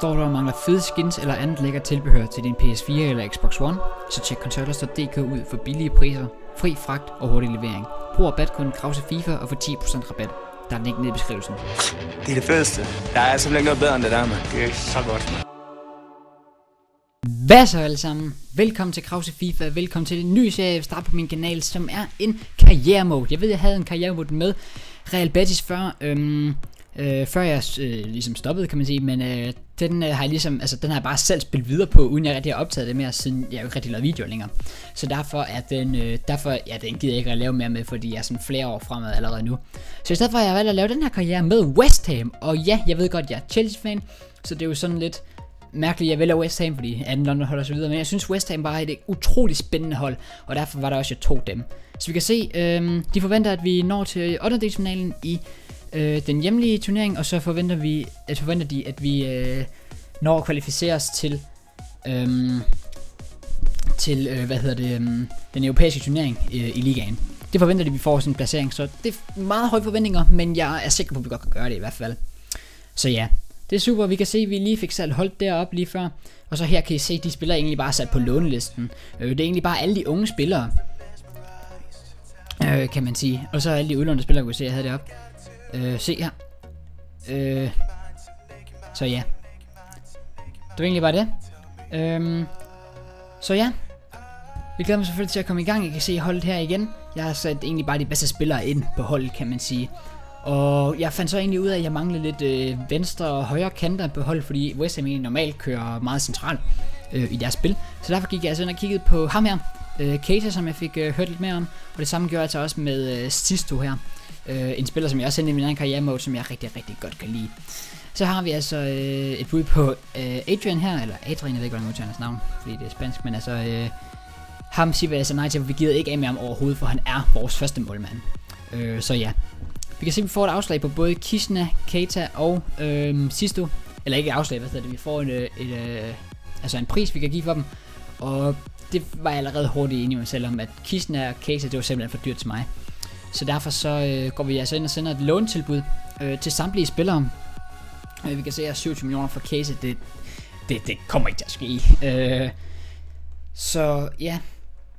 Står du og mangler fede skins eller andet lækkert tilbehør til din PS4 eller Xbox One, så tjek Controllers.dk ud for billige priser, fri fragt og hurtig levering. Brug rabatkoden Krause FIFA og få 10% rabat. Der er link nede i beskrivelsen. Det er det fedeste. Der er simpelthen ikke noget bedre end det der, mand. Det er så godt, mand. Hvad så alle sammen? Velkommen til Krause FIFA, velkommen til en ny serie, starte på min kanal, som er en karrieremode. Jeg ved, jeg havde en karrieremode med Real Betis før, øhm, øh, før jeg øh, ligesom stoppede, kan man sige, men øh, den øh, har jeg ligesom, altså den har jeg bare selv spillet videre på, uden jeg rigtig har optaget det mere, siden jeg jo ikke rigtig lavet videoer længere. Så derfor er den, øh, derfor, ja, den gider jeg ikke at lave mere med, fordi jeg er sådan flere år fremad allerede nu. Så i stedet for, at jeg valgte valgt at lave den her karriere med West Ham, og ja, jeg ved godt, jeg er Chelsea-fan, så det er jo sådan lidt, mærkeligt, jeg vælger West Ham, fordi anden London holder og så videre, men jeg synes West Ham bare er et utroligt spændende hold, og derfor var der også, jeg tog dem. Så vi kan se, øhm, de forventer, at vi når til 8. i øh, den hjemlige turnering, og så forventer, vi, at forventer de, at vi øh, når at kvalificere os til, øh, til øh, hvad hedder det, øh, den europæiske turnering øh, i ligaen. Det forventer de, at vi får sådan en placering, så det er meget høje forventninger, men jeg er sikker på, at vi godt kan gøre det i hvert fald. Så ja, det er super, vi kan se, at vi lige fik sat hold deroppe lige før. Og så her kan I se, at de spillere egentlig bare sat på lånelisten. Øh, det er egentlig bare alle de unge spillere. Øh, kan man sige. Og så alle de udlånte spillere, kunne se, jeg havde det op. Øh, se her. Øh, så ja. Det var egentlig bare det. Øh, så ja. Vi glæder mig selvfølgelig til at komme i gang. I kan se holdet her igen. Jeg har sat egentlig bare de bedste spillere ind på holdet, kan man sige. Og jeg fandt så egentlig ud af, at jeg manglede lidt øh, venstre og højre kanter på holdet, fordi West Ham egentlig normalt kører meget centralt øh, i deres spil. Så derfor gik jeg altså ind og kiggede på ham her, øh, Keita, som jeg fik øh, hørt lidt mere om. Og det samme gjorde jeg altså også med øh, Sisto her. Øh, en spiller, som jeg også sendte i min egen karrieremode, som jeg rigtig, rigtig godt kan lide. Så har vi altså øh, et bud på øh, Adrian her, eller Adrian, jeg ved ikke, hvordan man hans navn, fordi det er spansk, men altså... Øh, ham siger vi altså nej til, for vi gider ikke af med ham overhovedet, for han er vores første målmand. Øh, så ja, vi kan se, at vi får et afslag på både Kishna, Keita og øh, Sisto. Eller ikke et afslag, hvad hedder det. Vi får en, et, et, øh, altså en pris, vi kan give for dem. Og det var jeg allerede hurtigt enig med mig selv om, at Kishna og Keita, det var simpelthen for dyrt til mig. Så derfor så øh, går vi altså ind og sender et låntilbud øh, til samtlige spillere. Øh, vi kan se, at 27 millioner for Case, det, det, det kommer ikke til at ske. Øh, så ja,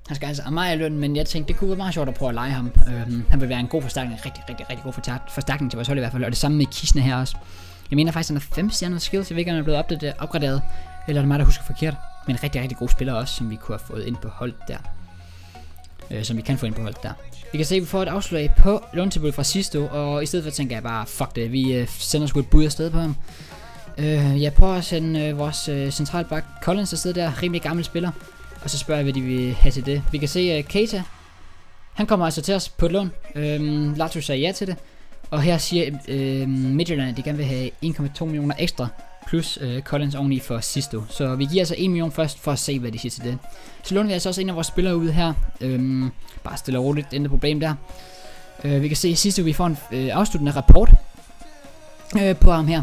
han skal altså have meget løn, men jeg tænkte, det kunne være meget sjovt at prøve at lege ham. Øh, han vil være en god forstærkning, en rigtig, rigtig, rigtig god forstærkning til vores hold i hvert fald, og det samme med Kisne her også. Jeg mener faktisk, han har 5 stjerner skills, jeg ved ikke, om han er blevet opdateret, opgraderet, eller er det mig, der husker forkert. Men en rigtig, rigtig god spiller også, som vi kunne have fået ind på hold der. Øh, som vi kan få ind på der. Vi kan se, at vi får et afslag på lånetilbud fra Sisto, og i stedet for tænker jeg bare, fuck det, vi øh, sender sgu et bud afsted på ham. Øh, jeg prøver at sende øh, vores øh, centralbak Collins afsted der, rimelig gammel spiller. Og så spørger jeg, hvad de vil have til det. Vi kan se uh, Keita. Han kommer altså til os på et lån. Øh, Lazio sagde ja til det. Og her siger øh, Midtjylland, at de gerne vil have 1,2 millioner ekstra. Plus øh, Collins oveni for Sisto. Så vi giver altså 1 million først for at se, hvad de siger til det. Så låner vi altså også en af vores spillere ud her. Øhm, bare stille og roligt, intet problem der. Øh, vi kan se Sisto, vi får en øh, afsluttende rapport øh, på ham her.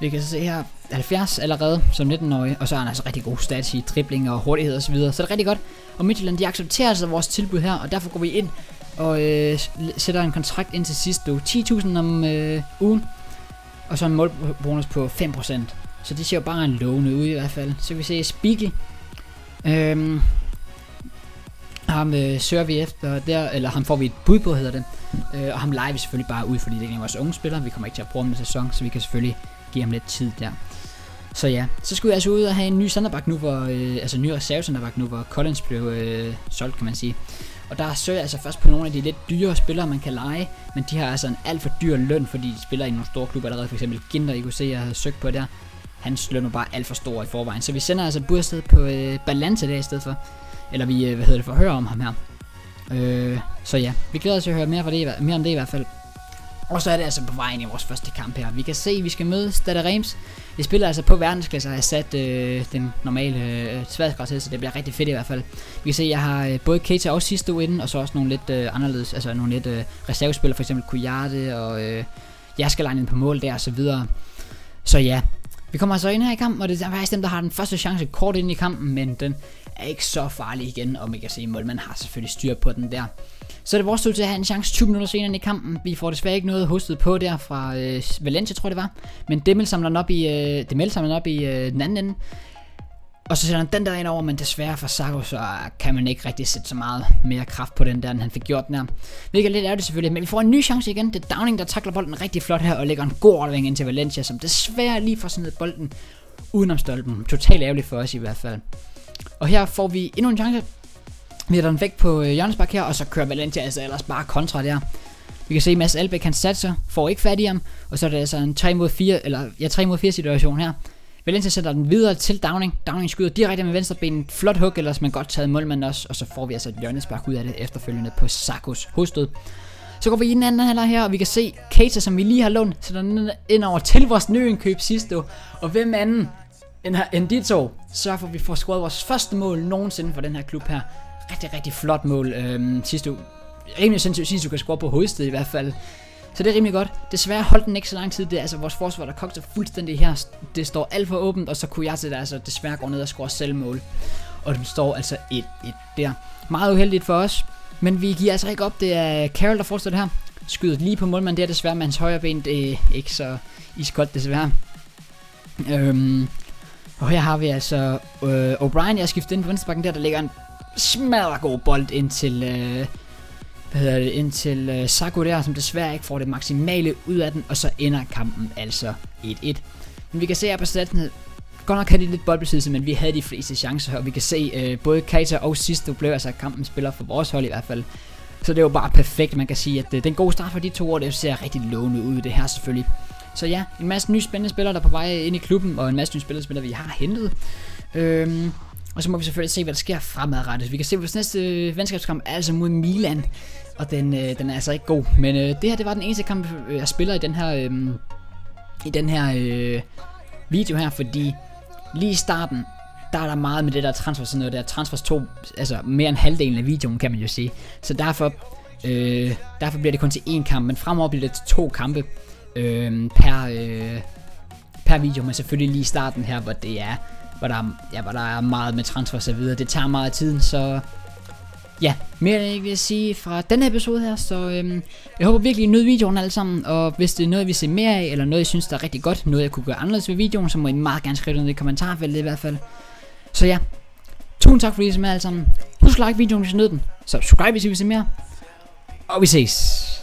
Vi kan så se her, 70 allerede som 19-årig, og så har han altså rigtig god stats i dribling og hurtighed og så videre. Så det er rigtig godt. Og Midtjylland, de accepterer altså vores tilbud her, og derfor går vi ind og øh, sætter en kontrakt ind til Sisto. 10.000 om øh, ugen, og så en målbonus på 5%. Så det ser jo bare en lovende ud i hvert fald. Så kan vi se Spiegel. Øhm, ham øh, søger vi efter der, eller ham får vi et bud på, hedder det. Øh, og ham leger vi selvfølgelig bare ud, fordi det er en af vores unge spillere. Vi kommer ikke til at bruge ham i sæson, så vi kan selvfølgelig give ham lidt tid der. Så ja, så skulle jeg altså ud og have en ny centerback nu, hvor, øh, altså en ny reserve nu, hvor Collins blev øh, solgt, kan man sige. Og der søger jeg altså først på nogle af de lidt dyre spillere, man kan lege, men de har altså en alt for dyr løn, fordi de spiller i nogle store klubber allerede. For eksempel Ginter, I kunne se, jeg havde søgt på der. Hans løn er bare alt for stor i forvejen. Så vi sender altså budsted på øh, Balance der i stedet for. Eller vi, øh, hvad hedder det, forhører om ham her. Øh, så ja, vi glæder os til at høre mere, for det, mere om det i hvert fald. Og så er det altså på vejen i vores første kamp her. Vi kan se, at vi skal møde Stade Reims. Vi spiller altså på verdensklasse og har sat øh, den normale øh, sværdesgrad til, så det bliver rigtig fedt i hvert fald. Vi kan se, at jeg har øh, både Keita og Sisto inden, og så også nogle lidt øh, anderledes, altså nogle lidt øh, reservespillere, for eksempel Kuyate og øh, Jaskeline på mål der og så videre. Så ja, vi kommer altså ind her i kampen, og det er faktisk dem, der har den første chance kort ind i kampen, men den er ikke så farlig igen, og man kan se, at målmanden har selvfølgelig styr på den der. Så er det vores tur til at have en chance 20 minutter senere i kampen. Vi får desværre ikke noget hostet på der fra øh, Valencia, tror jeg det var. Men Demel samler den op i, øh, Demel samler den op i øh, den anden ende. Og så sætter han den der ind over, men desværre for Sako, så kan man ikke rigtig sætte så meget mere kraft på den der, end han fik gjort den her. Hvilket lidt ærgerligt selvfølgelig, men vi får en ny chance igen. Det er Downing, der takler bolden rigtig flot her, og lægger en god ordning ind til Valencia, som desværre lige får sådan bolden udenom stolpen. Totalt ærgerligt for os i hvert fald. Og her får vi endnu en chance. Vi har den væk på øh, hjørnespark hjørnesbak her, og så kører Valencia altså ellers bare kontra der. Vi kan se, at Mads Albeck han satser, får ikke fat i ham, og så er det altså en 3 mod 4, eller ja, 3 mod 4 situation her. Valencia sætter den videre til Downing. Downing skyder direkte med venstre ben. Flot hug, ellers man godt taget målmanden også. Og så får vi altså et hjørnespark ud af det efterfølgende på Sakos hovedstød. Så går vi i den anden halvleg her, og vi kan se Keita, som vi lige har lånt, sætter den ind over til vores nye indkøb sidste år. Og hvem anden end, end de to, så får vi får scoret vores første mål nogensinde for den her klub her. Rigtig, rigtig flot mål øhm, sidste uge. Rimelig sindssygt, sidste du kan score på hovedstedet i hvert fald. Så det er rimelig godt. Desværre holdt den ikke så lang tid. Det er altså vores forsvar, der kogte fuldstændig her. Det står alt for åbent, og så kunne jeg til der altså desværre gå ned og score selvmål. Og den står altså 1-1 der. Meget uheldigt for os. Men vi giver altså ikke op. Det er Carroll, der fortsætter her. Skyder lige på målmanden der desværre med hans højre ben. Det er ikke så iskoldt desværre. Øhm, og her har vi altså øh, O'Brien, jeg skiftet ind på venstrebakken der, der ligger en smadret god bold ind til, øh, hvad hedder det, ind til øh, Sako der, som desværre ikke får det maksimale ud af den, og så ender kampen altså 1-1. Men vi kan se her på statsen, godt nok havde de lidt boldbesiddelse, men vi havde de fleste chancer, og vi kan se, øh, både Keita og Sisto blev altså kampen spiller for vores hold i hvert fald. Så det var bare perfekt, man kan sige, at øh, den gode start for de to år, det ser rigtig lovende ud, det her selvfølgelig. Så ja, en masse nye spændende spillere, der er på vej ind i klubben, og en masse nye spillere, spillere vi har hentet. Øhm, og så må vi selvfølgelig se, hvad der sker fremadrettet. Vi kan se, at vores næste øh, venskabskamp er altså mod Milan, og den, øh, den er altså ikke god. Men øh, det her, det var den eneste kamp, øh, jeg spiller i den her, øh, i den her øh, video her, fordi lige i starten, der er der meget med det der transfer, sådan noget der transfers to, altså mere end halvdelen af videoen, kan man jo sige. Så derfor, øh, derfor bliver det kun til én kamp, men fremover bliver det til to kampe øh, per, øh, per video, men selvfølgelig lige i starten her, hvor det er, hvor der, ja, hvor der er meget med transfer og så videre. Det tager meget tid, så ja, mere end jeg vil sige fra den her episode her, så øhm, jeg håber virkelig, I nød videoen alle sammen, og hvis det er noget, vi ser mere af, eller noget, I synes, der er rigtig godt, noget, jeg kunne gøre anderledes ved videoen, så må I meget gerne skrive det ned i kommentarfeltet i hvert fald. Så ja, tusind tak fordi I så med alle sammen. Husk at like videoen, hvis I nød den. Subscribe, hvis I vil se mere. Og vi ses.